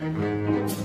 Mm-hmm.